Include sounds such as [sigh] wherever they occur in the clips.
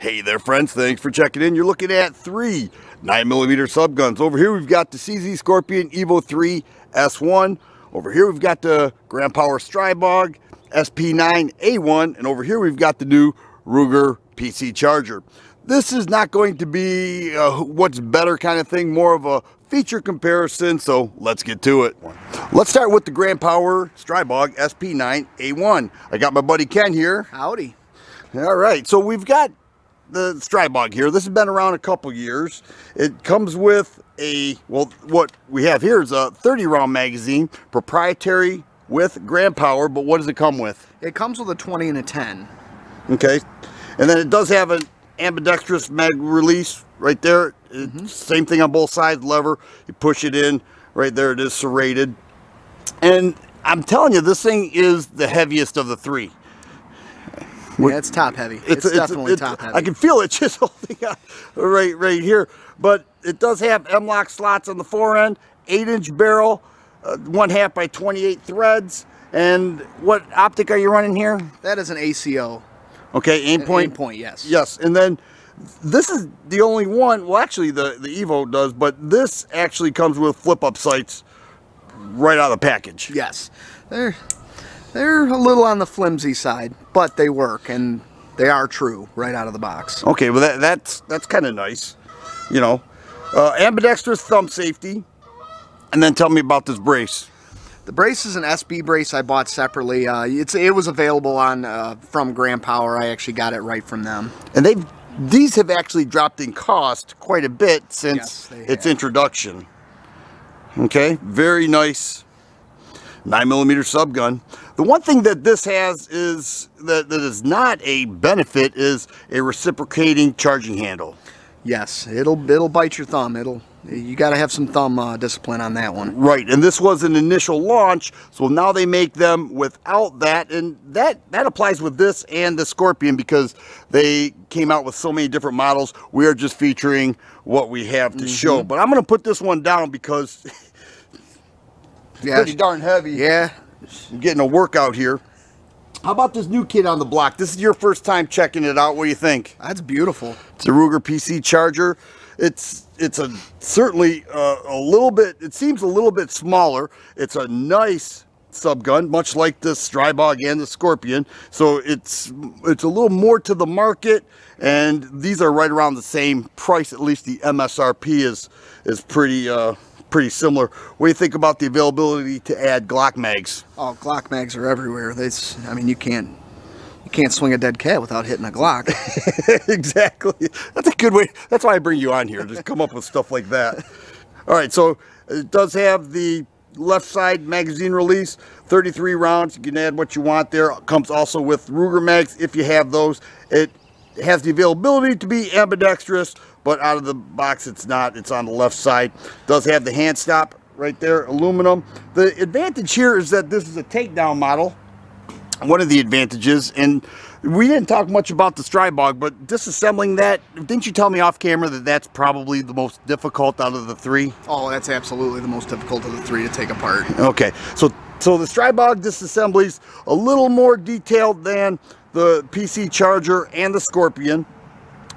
Hey there friends, thanks for checking in. You're looking at three 9mm subguns. Over here we've got the CZ Scorpion Evo 3 S1. Over here we've got the Grand Power Stribog SP9A1. And over here we've got the new Ruger PC Charger. This is not going to be a what's better kind of thing, more of a feature comparison, so let's get to it. Let's start with the Grand Power Stribog SP9A1. I got my buddy Ken here. Howdy. All right, so we've got the Stribog here. This has been around a couple years. It comes with a, well, what we have here is a 30 round magazine, proprietary with Grand Power, but what does it come with? It comes with a 20 and a 10. Okay, and then it does have an ambidextrous mag release right there. Mm -hmm. Same thing on both sides, lever. You push it in, right there it is serrated. And I'm telling you, this thing is the heaviest of the three. Yeah, it's top heavy. It's, it's, it's definitely it's, top heavy. I can feel it [laughs] just holding on right, right here. But it does have M-LOK slots on the fore end, 8-inch barrel, uh, one half by 28 threads. And what optic are you running here? That is an ACO. Okay, Aimpoint. Aim point, yes. Yes, and then this is the only one, well actually the, the Evo does, but this actually comes with flip-up sights right out of the package. Yes. They're, they're a little on the flimsy side, but they work and they are true right out of the box. Okay, well that, that's, that's kind of nice, you know. Uh, ambidextrous thumb safety, and then tell me about this brace. The brace is an SB brace I bought separately. Uh, it's it was available on uh, from Grand Power. I actually got it right from them. And they've these have actually dropped in cost quite a bit since yes, its introduction. Okay, very nice 9mm subgun. The one thing that this has is that, that is not a benefit is a reciprocating charging handle. Yes, it'll it'll bite your thumb. It'll you got to have some thumb uh, discipline on that one. Right, and this was an initial launch, so now they make them without that, and that that applies with this and the Scorpion because they came out with so many different models. We are just featuring what we have to mm -hmm. show. Mm-hmm. But I'm going to put this one down because [laughs] yeah. pretty darn heavy. Yeah, I'm getting a workout here. How about this new kid on the block? This is your first time checking it out. What do you think? That's beautiful. It's a Ruger PC Charger. It's it's a certainly uh, a little bit. It seems a little bit smaller. It's a nice subgun, much like the Stribog and the Scorpion. So it's it's a little more to the market, and these are right around the same price. At least the MSRP is is pretty. Uh, pretty similar. What do you think about the availability to add Glock mags? Oh, Glock mags are everywhere. They, I mean, you can't you can't swing a dead cat without hitting a Glock. [laughs] exactly. That's a good way. That's why I bring you on here to come up with stuff like that. All right, so it does have the left side magazine release, 33 rounds. You can add what you want there. It comes also with Ruger mags if you have those. It has the availability to be ambidextrous, but out of the box it's not. It's on the left side. Does have the hand stop right there, aluminum. The advantage here is that this is a takedown model. One of the advantages, and we didn't talk much about the Stribog, but disassembling that, didn't you tell me off camera that that's probably the most difficult out of the three? Oh, that's absolutely the most difficult of the three to take apart. Okay, so so the Stribog disassembly's a little more detailed than the PC Charger and the Scorpion.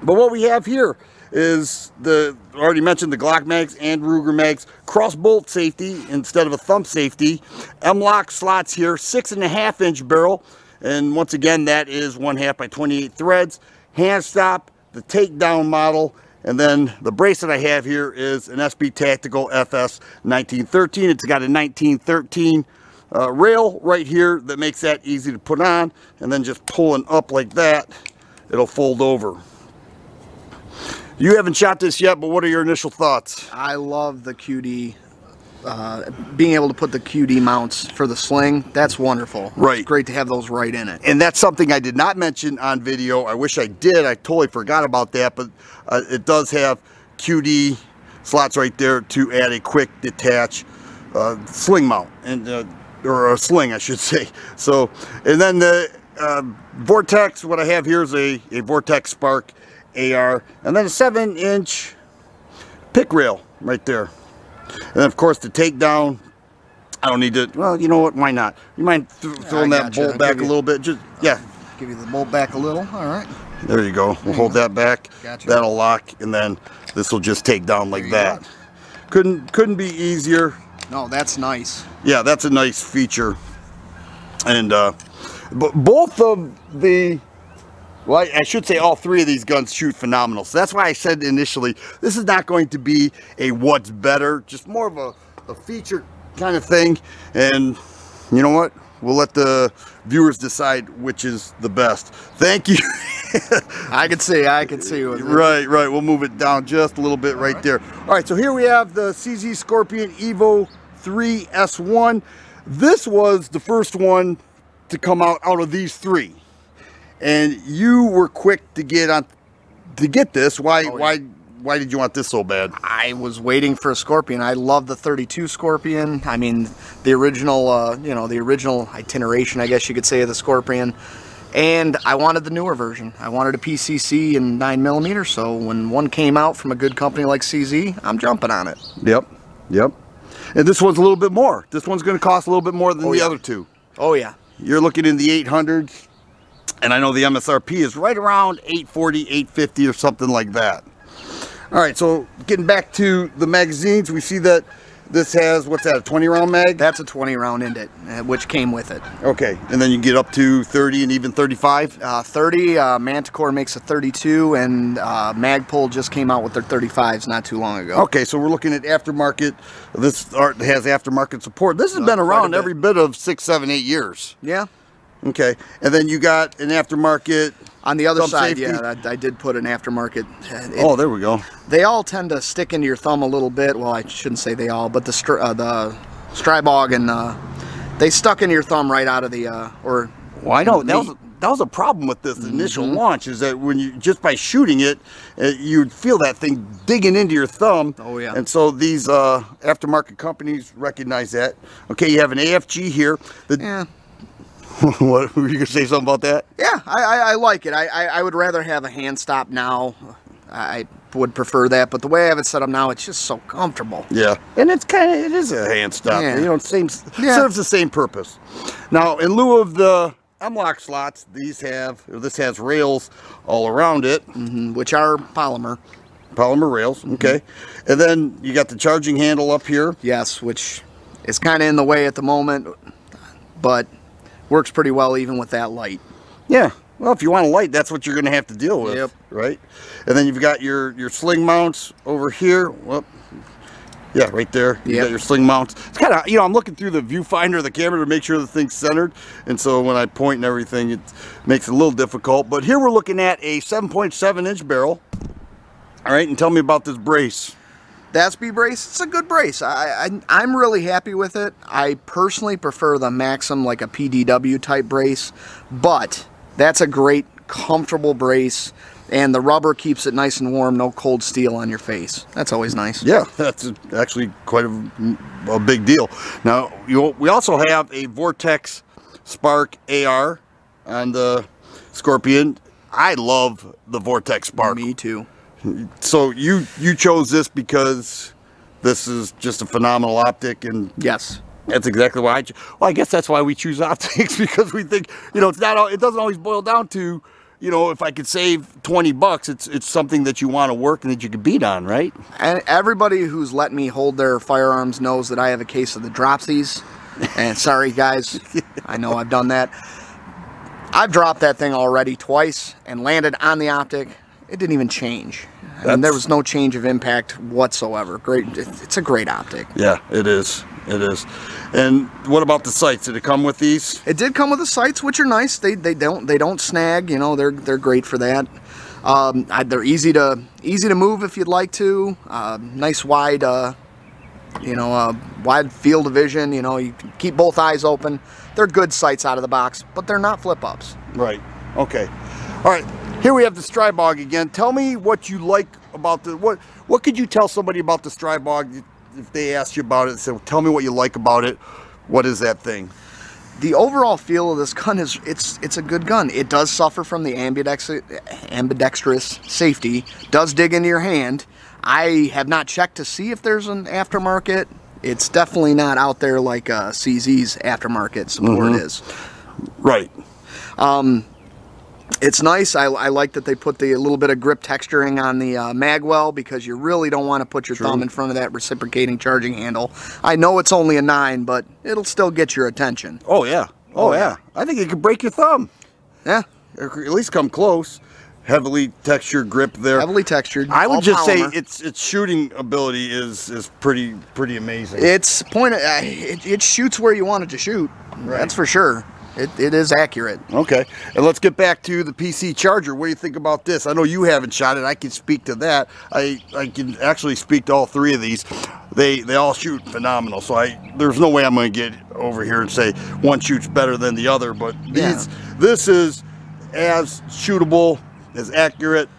But what we have here is the already mentioned the Glock mags and Ruger mags. Cross bolt safety instead of a thumb safety. M-LOK slots here six and a half inch barrel. And once again that is one half by 28 threads. Hand stop the takedown model and then the bracelet I have here is an SB Tactical FS 1913 it's got a 1913 uh, rail right here that makes that easy to put on and then just pulling up like that. It'll fold over you haven't shot this yet, but what are your initial thoughts? I love the QD. Uh, being able to put the QD mounts for the sling, that's wonderful. Right. It's great to have those right in it. And that's something I did not mention on video. I wish I did. I totally forgot about that, but uh, it does have QD slots right there to add a quick detach uh, sling mount, and uh, or a sling, I should [laughs] say. So, and then the uh, Vortex, what I have here is a, a Vortex SPARC AR, and then a 7 inch pick rail right there. And of course the takedown, I don't need to, well, you know what, why not? You mind th throwing that bolt back a little bit? Just Yeah. Give you the bolt back a little, all right. There you go. We'll hold that back. Gotcha. That'll lock, and then this will just take down like that. go. Couldn't couldn't be easier. No, that's nice. Yeah, that's a nice feature. And uh, but both of the well, I- should say all three of these guns shoot phenomenal. So that's why I said initially this is not going to be a what's better, just more of a, a feature kind of thing. And you know what? We'll let the viewers decide which is the best. Thank you. [laughs] I can see, I can see. Right, right. We'll move it down just a little bit right, there. All right, so here we have the CZ Scorpion Evo 3 S1. This was the first one to come out out of these three. And you were quick to get on to get this. Why yeah. why why did you want this so bad? I was waiting for a Scorpion. I love the 32 Scorpion. I mean, the original, uh, you know, the original itineration, I guess you could say, of the Scorpion. And I wanted the newer version. I wanted a PCC and 9mm, so when one came out from a good company like CZ, I'm jumping on it. Yep. Yep. And this one's a little bit more. This one's going to cost a little bit more than Oh, the yeah. other two. Oh, yeah. You're looking in the 800s, and I know the MSRP is right around 840, 850 or something like that. All right, so getting back to the magazines, we see that this has, what's that, a 20 round mag? That's a 20 round Indit, uh, which came with it. Okay, and then you get up to 30 and even 35? Uh, 30, uh, Manticore makes a 32, and uh, Magpul just came out with their 35s not too long ago. Okay, so we're looking at aftermarket. This art has aftermarket support. This has Uh, been around every bit of six, seven, eight years. Yeah. Okay, and then you got an aftermarket. On the other side, safety? yeah, I, I did put an aftermarket. uh, It- Oh, there we go. They all tend to stick into your thumb a little bit. Well, I shouldn't say they all, but the uh, the Stribog and uh, they stuck into your thumb right out of the uh, or. Well, I know that was that was a problem with this initial Mm-hmm. launch is that when you just by shooting it, uh, you'd feel that thing digging into your thumb. Oh, yeah. And so these uh, aftermarket companies recognize that. Okay, you have an AFG here. The, Yeah, [laughs] what were you gonna say something about that? yeah, I, I, I like it. I, I, I would rather have a hand stop now. I would prefer that, but the way I have it set up now, it's just so comfortable. Yeah, and it's kind of it is a hand stop. Yeah. You know, same Yeah. serves the same purpose. Now, in lieu of the M-LOK slots, these have this has rails all around it. Mm, Which are polymer, polymer rails okay and then you got the charging handle up here yes, which is kind of in the way at the moment, but works pretty well even with that light. yeah. Well if you want a light that's what you're going to have to deal with Yep. right? And then you've got your your sling mounts over here. Well yeah right there. You Yep. got your sling mounts. It's kind of you know i'm looking through the viewfinder of the camera to make sure the thing's centered. And so when i point and everything it makes it a little difficult. But here we're looking at a 7.7 inch barrel. All right and tell me about this brace The SB brace, it's a good brace. I, I I'm really happy with it. I personally prefer the Maxim like a PDW type brace, but that's a great comfortable brace and the rubber keeps it nice and warm, no cold steel on your face. That's always nice. Yeah, that's actually quite a, a big deal. Now, you, we also have a Vortex SPARC AR on the Scorpion. I love the Vortex SPARC. Me too. So you you chose this because this is just a phenomenal optic, and Yes. that's exactly why I. Well, I guess that's why we choose [laughs] optics because we think you know it's not. It doesn't always boil down to you know if I could save twenty bucks, it's it's something that you want to work and that you can beat on, right? And everybody who's let me hold their firearms knows that I have a case of the dropsies. And sorry guys, [laughs] I know I've done that. I've dropped that thing already twice and landed on the optic. It didn't even change. I mean, there was no change of impact whatsoever. Great, it's a great optic. Yeah, it is. It is. And what about the sights? Did it come with these? It did come with the sights, which are nice. They they don't they don't snag. You know, they're they're great for that. Um, I, they're easy to easy to move if you'd like to. Uh, nice wide, uh, you know, uh, wide field of vision. You know, you can keep both eyes open. They're good sights out of the box, but they're not flip ups. Right. Okay. All right. Here we have the Stribog again. Tell me what you like about the what what could you tell somebody about the Stribog if they asked you about it? So tell me what you like about it. What is that thing? The overall feel of this gun is it's it's a good gun. It does suffer from the ambidextrous safety. Does dig into your hand. I have not checked to see if there's an aftermarket. It's definitely not out there like uh, CZ's aftermarket support is. Right. It's nice. I, I like that they put the little bit of grip texturing on the uh, magwell because you really don't want to put your thumb in front of that reciprocating charging handle. I know it's only a 9, but it'll still get your attention. Oh yeah. Oh, Oh, yeah. yeah. I think it could break your thumb. Yeah, Or at least come close. Heavily textured grip there. heavily textured. I would just say its its shooting ability is is pretty pretty amazing. It's point. Uh, it, it shoots where you want it to shoot. That's for sure. It, it is accurate. Okay, and let's get back to the PC charger. What do you think about this? I know you haven't shot it. I can speak to that. I I can actually speak to all three of these. They they all shoot phenomenal. So I there's no way I'm going to get over here and say one shoots better than the other. But these this is as shootable, as accurate,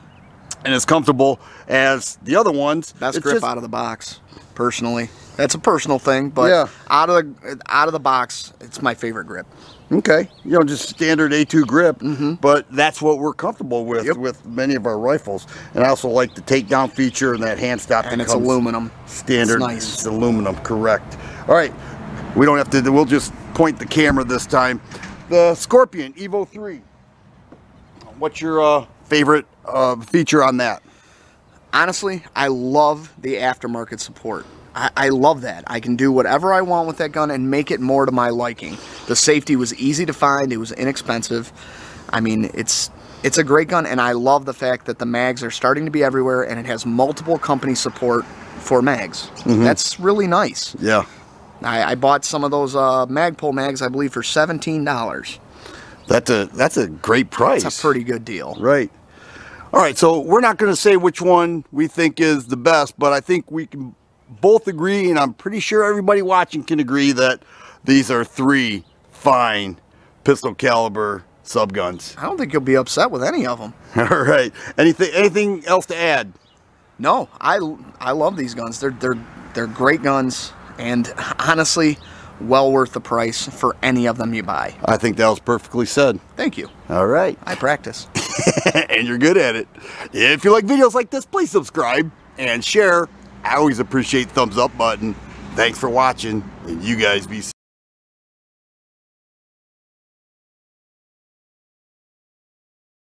and as comfortable as the other ones. Best It's grip just- out of the box, personally. That's a personal thing, but Yeah. out of the out of the box, it's my favorite grip. Okay, you know, just standard A2 grip, but that's what we're comfortable with. Yep. with many of our rifles. And I also like the takedown feature and that hand stop. And it's aluminum. Standard. It's nice. It's aluminum, correct. All right, we don't have to. We'll just point the camera this time. The Scorpion Evo 3. What's your uh, favorite uh, feature on that? Honestly, I love the aftermarket support. I, I love that. I can do whatever I want with that gun and make it more to my liking. The safety was easy to find. It was inexpensive. I mean, it's it's a great gun, and I love the fact that the mags are starting to be everywhere, and it has multiple company support for mags. That's really nice. Yeah, I, I bought some of those uh, Magpul mags, I believe, for seventeen dollars. that's a that's a great price. It's a pretty good deal. Right. All right, so we're not going to say which one we think is the best, but I think we can both agree, and I'm pretty sure everybody watching can agree that these are three fine pistol caliber subguns. I don't think you'll be upset with any of them. [laughs] All right. Anything anything else to add? No, I, I love these guns. They're they're they're great guns, and honestly, well worth the price for any of them you buy. I think that was perfectly said. Thank you. All right. I practice. [laughs] and you're good at it. If you like videos like this, please subscribe and share. I always appreciate thumbs up button. Thanks for watching, and you guys be safe.